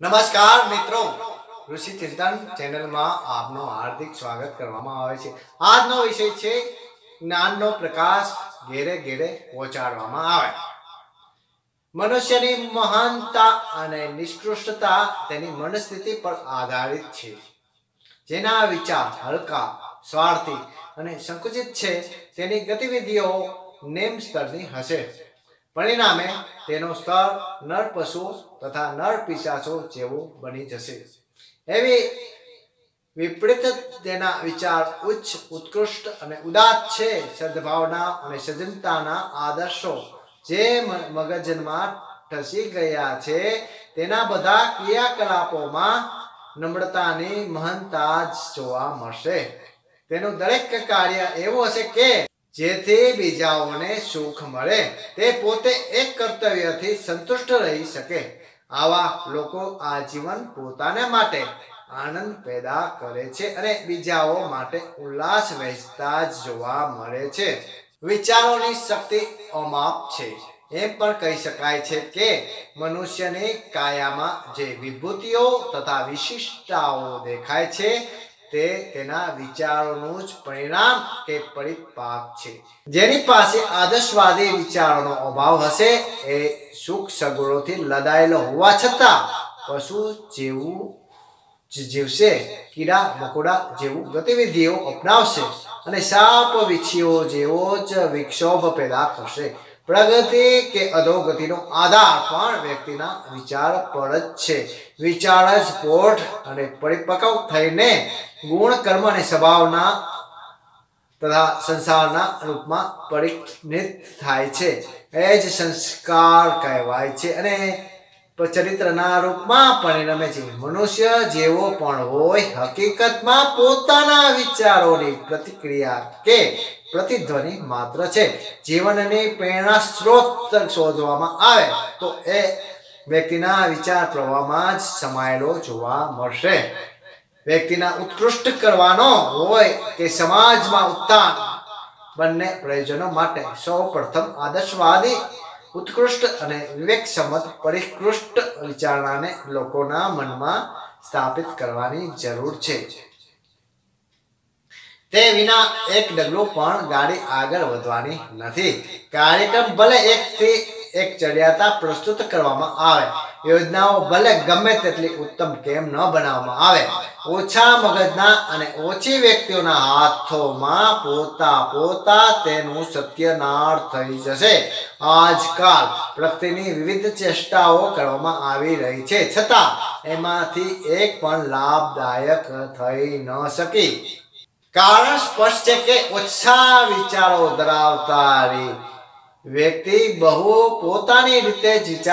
નમસ્કાર મિત્રો. ઋષિ ચિંતન ચેનલમાં આપનું હાર્દિક સ્વાગત કરવામાં આવે છે. આજનો વિષય છે, જ્ઞાનનો પ્રકાશ ઘેરે ઘેરે પહોંચાડવામાં આવે. મનુષ્યની મહાનતા અને નિષ્કૃષ્ટતા તેની મનસ્થિતિ પર આધારિત છે. જેના વિચાર હલકા, સ્વાર્થી અને સંકુચિત છે, તેની ગતિવિધિઓ નેમ સ્તરની હશે. પરિણામે તેનો સ્તર નર પશુ તથા નર પિશાચો જેવો બની જશે. એવી વિપરીત તેના વિચાર ઉચ્ચ, ઉત્કૃષ્ટ અને ઉદાત છે સદભાવના અને સજ્જનતાના આદર્શો જે મગજમાં ઠસી ગયા છે તેના બધા ક્રિયાકલાપોમાં નમ્રતાની મહાનતા જ જોવા મળશે. તેનું દરેક કાર્ય એવું હશે કે જેથી બીજાઓને સુખ મળે. તે પોતે એક કર્તવ્યથી સંતુષ્ટ રહી શકે. આવા લોકો આજીવન પોતાને માટે આનંદ પેદા કરે છે અને બીજાઓ માટે ઉલ્લાસ વહેંચતા જોવા મળે છે. વિચારોની શક્તિ અમાપ છે. એમ પણ કહી શકાય છે કે મનુષ્યની કાયામાં જે વિભૂતિઓ તથા વિશિષ્ટતાઓ દેખાય છે તે તેના વિચારોનું જ પરિણામ કે પરિપાક છે. જેની પાસે આદર્શવાદી વિચારોનો અભાવ હશે, એ સુખ સગવડોથી લદાયેલો હોવા છતાં પશુ જેવું જીવશે, કીડા, મકોડા જેવું ગતિવિધિઓ અપનાવશે અને સાપ વીછીઓ જેવો જ વિક્ષોભ પેદા કરશે. પ્રગતિ કે અધોગતિનો આધાર પણ વ્યક્તિના વિચાર પર જ છે. વિચાર જ પોઢ અને પરિપક્વ થઈને ગુણ કર્મ અને સ્વભાવના તથા સંસારના રૂપમાં પરિણિત થાય છે. એ જ સંસ્કાર કહેવાય છે અને ચરિત્રના રૂપમાં પરિણમે છે. મનુષ્ય જેવો પણ હોય, હકીકતમાં પોતાના વિચારોની પ્રતિક્રિયા કે પ્રતિધ્વનિ માત્ર છે. જીવનની પ્રેરણા સ્ત્રોત શોધવામાં આવે તો એ વ્યક્તિના વિચાર પ્રવાહમાં જ સમાયેલો જોવા મળશે. વ્યક્તિના ઉત્કૃષ્ટ કરવાનો હોય કે સમાજમાં ઉત્થાન બંને પ્રયોજનો માટે સૌ પ્રથમ આદર્શવાદી, ઉત્કૃષ્ટ અને વિવેકસંમત પરિકૃષ્ટ વિચારણાને લોકોના મનમાં સ્થાપિત કરવાની જરૂર છે. તે વિના એક ડગલું પણ ગાડી આગળ વધવાની નથી. કાર્યક્રમ ભલે એકથી એક ચડિયાતા પ્રસ્તુત કરવામાં આવે. યોજનાઓ ભલે ગમે તેટલી ઉત્તમ કેમ ન બનાવવામાં આવે. ઓછા મગજના અને ઓછી વ્યક્તિઓના હાથોમાં પોતા પોતા તેનું સત્યનાશ થઈ જશે. આજકાલ પ્રગતિની વિવિધ ચેષ્ટાઓ કરવામાં આવી રહી છે. છતાં એમાંથી એક પણ લાભદાયક થઈ ન શકી. કારણ સ્પષ્ટ છે કે ઓછા વિચારો ધરાવતા વ્યક્તિ બહુ પોતાની રીતે જ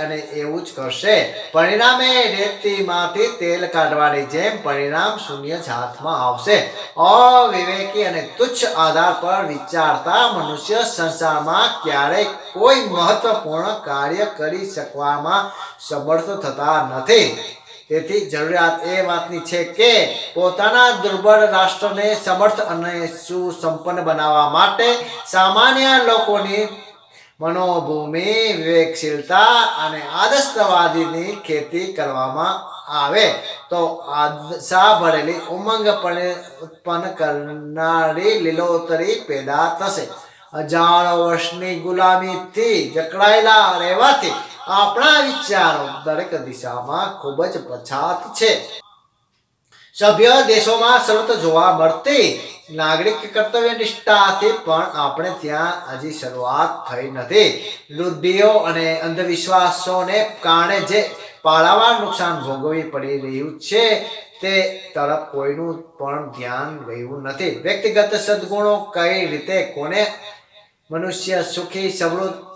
અને એવું જ કરશે. પરિણામે વ્યક્તિમાંથી તેલ કાઢવાની જેમ પરિણામ શૂન્ય જ હાથમાં આવશે. અવિવેકી અને તુચ્છ આધાર પર વિચારતા મનુષ્ય સંસારમાં ક્યારેય કોઈ મહત્વપૂર્ણ કાર્ય કરી શકવામાં સમર્થ થતા નથી. તેથી જરૂરિયાત એ વાતની છે કે પોતાના દુર્બળ રાષ્ટ્રને સમર્થ અને સુસંપન્ન બનાવવા માટે સામાન્ય લોકોની મનોભૂમિ, વિવેકશીલતા અને આદર્શવાદીની ખેતી કરવામાં આવે. તો આશા ભરેલી ઉમંગ પણ ઉત્પન્ન કરનારી લીલોતરી પેદા થશે. હજારો વર્ષની ગુલામીથી જકડાયેલા રહેવાથી આપણા વિચારો દરેક દિશામાં ખૂબ જ પછાત છે. સભ્ય દેશોમાં સર્વત્ર જોવા મળતી નાગરિક કર્તવ્ય નિષ્ઠાથી પણ આપણે ત્યાં હજી શરૂઆત થઈ નથી. લુદ્ધિઓ અને અંધવિશ્વાસોને કારણે જે પાળાવાર નુકસાન ભોગવવી પડી રહ્યું છે, તે તરફ કોઈનું પણ ધ્યાન રહ્યું નથી. વ્યક્તિગત સદગુણો કઈ રીતે, કોને? મનુષ્ય સુખી, સમૃદ્ધ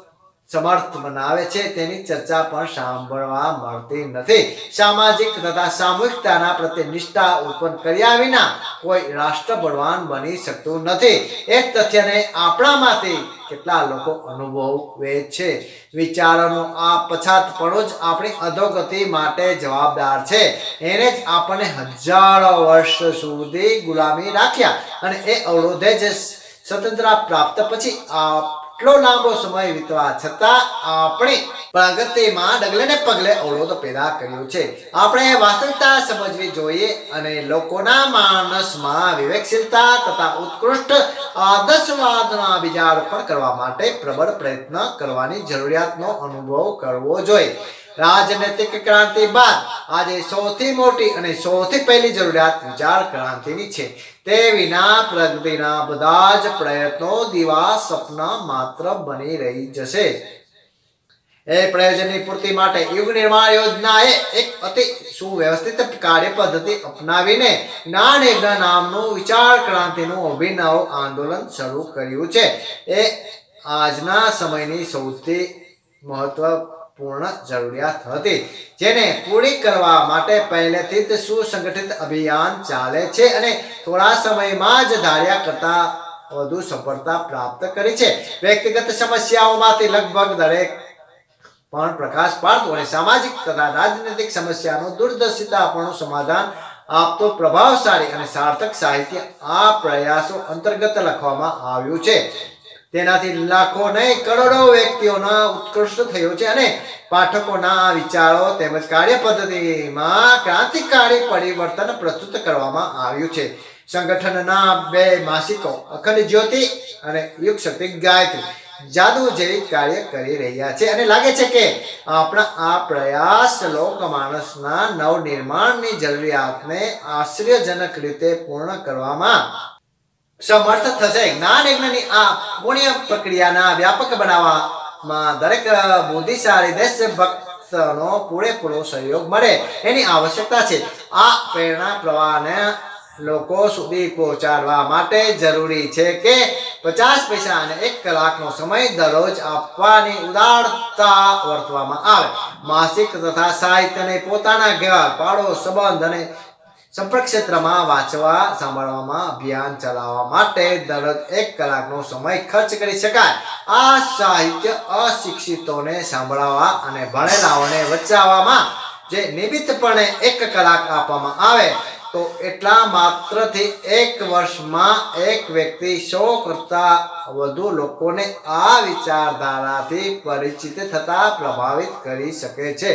સમર્થ બનાવે છે, તેની ચર્ચા પણ સાંભળવા મળતી નથી. સામાજિક તથા સામૂહિકતાના પ્રત્યે નિષ્ઠા ઉત્પન્ન કર્યા વિના કોઈ રાષ્ટ્ર બળવાન બની શકતું નથી. એ તથ્યને આપણામાંથી કેટલા લોકો અનુભવે છે? વિચારોનો આ પછાતપણું જ આપણી અધોગતિ માટે જવાબદાર છે. એને જ આપણને હજારો વર્ષ સુધી ગુલામી રાખ્યા અને એ અવરોધે જ સ્વતંત્રતા પ્રાપ્ત પછી આ આટલો લાંબો સમય વીતવા છતાં આપણે પ્રગતિમાં ડગલે ને પગલે અવરોધ પેદા કર્યો છે. આપણે વાસ્તવિકતા સમજવી જોઈએ અને લોકોના માનસમાં વિવેકશીલતા તથા ઉત્કૃષ્ટ આદર્શવાદના બીજારોપણ કરવા માટે પ્રબળ પ્રયત્ન કરવાની જરૂરિયાતનો અનુભવ કરવો જોઈએ. રાજનૈતિક ક્રાંતિ બાદ આજે સૌથી મોટી અને સૌથી પહેલી જરૂરિયાત વિચાર ક્રાંતિની છે. તે વિના પ્રગતિના બધા જ પ્રયત્નો દીવા સપના માત્ર બની રહી જશે. એ પ્રયોજનની પૂર્તિ માટે યુગ નિર્માણ યોજના એ એક અતિ સુવ્યવસ્થિત કાર્ય પદ્ધતિ અપનાવીને જ્ઞાન યજ્ઞ નામનું વિચાર ક્રાંતિનું અભિનવ આંદોલન શરૂ કર્યું છે. એ આજના સમયની સૌથી મહત્વપૂર્ણ જરૂરિયાત હતી, જેને પૂરી કરવા માટે પહેલેથી જ સુસંગઠિત અભિયાન ચાલે છે અને થોડા સમયમાં જ ધાર્યા કરતા વધુ સફળતા પ્રાપ્ત કરી છે. વ્યક્તિગત સમસ્યાઓમાંથી લગભગ દરેક પણ પ્રકાશ પાડતો અને સામાજિક તથા રાજનૈતિક સમસ્યાનું દૂરદર્શિતાપણું સમાધાન આપતો પ્રભાવશાળી અને સાર્થક સાહિત્ય આ પ્રયાસો અંતર્ગત લખવામાં આવ્યું છે. તેનાથી લાખો નહીં, કરોડો વ્યક્તિઓના ઉત્કૃષ્ટ થયો છે અને પાઠકોના વિચારો તેમજ કાર્ય પદ્ધતિમાં ક્રાંતિકારી પરિવર્તન પ્રસ્તુત કરવામાં આવ્યું છે. સંગઠનના બે માસિકો, અખંડ જ્યોતિ અને યુગ શક્તિ ગાયત્રી, જાદુ જેવી કાર્ય કરી રહ્યા છે અને લાગે છે કે આપણા આ પ્રયાસ લોક માણસના નવનિર્માણની જરૂરિયાતને આશ્ચર્યજનક રીતે પૂર્ણ કરવામાં સમર્થ થશે. જ્ઞાન યજ્ઞની આ પુણ્ય પ્રક્રિયાના વ્યાપક બનાવવામાં દરેક બુદ્ધિશાળી દેશ ભક્તનો પૂરેપૂરો સહયોગ મળે. એની આવશ્યકતા છે. આ પ્રેરણા પ્રવાહને લોકો સુધી પહોંચાડવા માટે જરૂરી છે કે પચાસ પૈસા અને એક કલાકનો સમય દરરોજ આપવાની ઉદારતા વર્તવામાં આવે. માસિક તથા સાહિત્યને પોતાના ઘર પાડો સંબંધ અને સંપર્ક ક્ષેત્રમાં વાંચવા, સાંભળવામાં, અભિયાન ચલાવવા માટે દરરોજ એક કલાકનો સમય ખર્ચ કરી શકાય. આ સાહિત્ય અશિક્ષિતોને સાંભળવા અને ભણેલાઓને વચાવવામાં જે નિમિત્તપણે એક કલાક આપવામાં આવે, તો એટલા માત્રથી એક વર્ષમાં એક વ્યક્તિ સો કરતા વધુ લોકોને આ વિચારધારાથી પરિચિત થતા પ્રભાવિત કરી શકે છે.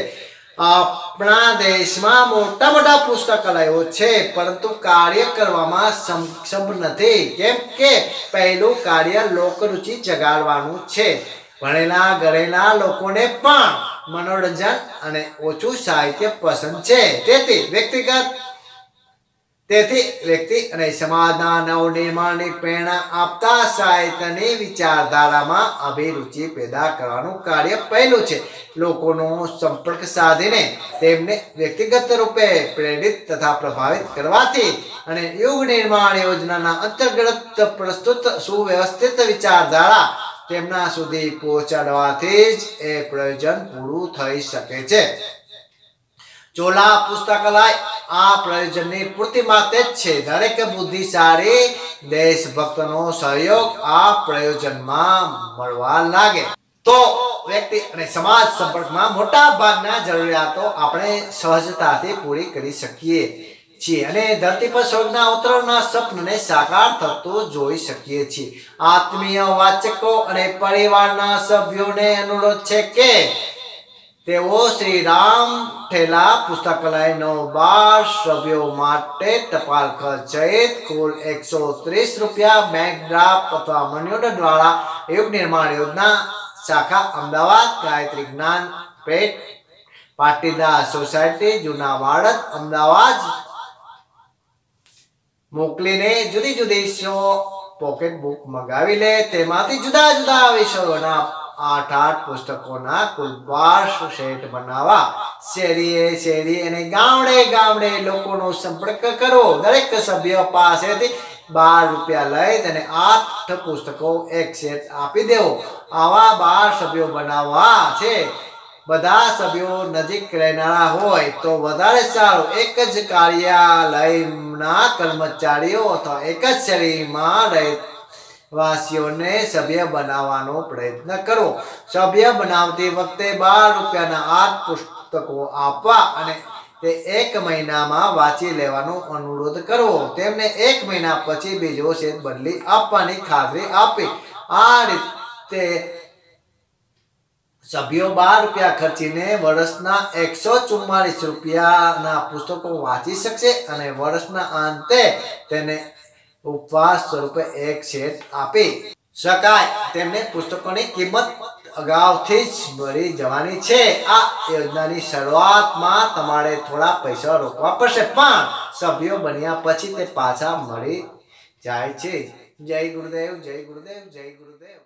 આપણા દેશમાં મોટા મોટા પુસ્તકાલયો છે, પરંતુ કાર્ય કરવામાં સક્ષમ નથી. કેમ કે પહેલું કાર્ય લોકરુચિ જગાડવાનું છે. ભણેલા, ગણેલા લોકોને પણ મનોરંજન અને ઓછું સાહિત્ય પસંદ છે. તેથી વ્યક્તિગત તેથી વ્યક્તિ અને સમાજના નવનિર્માણની પ્રેરણા આપતા સાહિત્યની વિચારધારામાં અભિરુચિ પેદા કરવાનું કાર્ય પહેલું છે. લોકોનો સંપર્ક સાધીને તેમને વ્યક્તિગત રૂપે પ્રેરિત તથા પ્રભાવિત કરવાથી અને યુગ નિર્માણ યોજનાના અંતર્ગત પ્રસ્તુત સુવ્યવસ્થિત વિચારધારા તેમના સુધી પહોંચાડવાથી જ એ પ્રયોજન પૂરું થઈ શકે છે. ચોલા, પુસ્તકાલય, આ પ્રયોજનની પૂર્તિ માટે જ છે. દરેક બુદ્ધિશાળી દેશભક્તનો સહયોગ આ પ્રયોજનમાં મળવા લાગે. તો વ્યક્તિ અને સમાજ સંપર્કમાં મોટા ભાગના જરૂરિયાતો આપણે સહજતાથી પૂરી કરી શકીએ છીએ અને ધરતી પર સ્વર્ગના ઉતરવના સ્વપ્નને સાકાર થતું જોઈ શકીએ છીએ. આત્મીય વાચકો અને પરિવારના સભ્યોને અનુરોધ છે કે તેઓ શ્રી રામ ઠેલા પુસ્તકાલયનો બાર સભ્યો માટે ટપાલ ખર્ચ સહિત કુલ એકસો ત્રીસ રૂપિયા બેંક ડ્રાફ્ટ અથવા મન્યુડ દ્વારા યુગ નિર્માણ યોજના શાખા અમદાવાદ, ગાયત્રી જ્ઞાન પેટ, પાટીદાર સોસાયટી, જૂના વાડત અમદાવાદ. મોકલીને જુદી જુદી શો પોકેટ બુક મગાવી લે, તેમાંથી જુદા જુદા વિષયોના આઠ આઠ પુસ્તકોના કુલ બાર સેટ બનાવવા શેરીએ શેરી અને ગામડે ગામડે લોકોનો સંપર્ક કરવો દરેક સભ્ય પાસેથી બાર રૂપિયા લઈ તેને આઠ પુસ્તકો એક સેટ આપી દેવો. આવા બાર સભ્યો બનાવવા છે. બધા સભ્યો નજીક રહેનારા હોય તો વધારે સારું. એક જ કાર્યાલયના કર્મચારીઓ અથવા એક જ શેરીમાં રહે વાસીઓને સભ્ય બનાવવાનો પ્રયત્ન કરો. સભ્ય બનાવતી વખતે બાર રૂપિયાના આઠ પુસ્તકો આપવા અને તે એક મહિનામાં વાંચી લેવાનો અનુરોધ કરવો તેમને એક મહિના પછી બીજો સેટ બદલી આપવાની ખાતરી આપી. આ રીતે સભ્યો બાર રૂપિયા ખર્ચીને વર્ષના એકસો ચુમ્માલીસ રૂપિયાના પુસ્તકો વાંચી શકશે અને વર્ષના અંતે તેને ઉપવાસ સ્વરૂપે એક સેટ આપી. શકાય, તેમને પુસ્તકોની કિંમત અગાઉથી જ મળી જવાની છે. આ યોજનાની શરૂઆતમાં તમારે થોડા પૈસા રોકવા પડશે, પણ સભ્યો બન્યા પછી તે પાછા મળી જાય છે. જય ગુરુદેવ જય ગુરુદેવ જય ગુરુદેવ.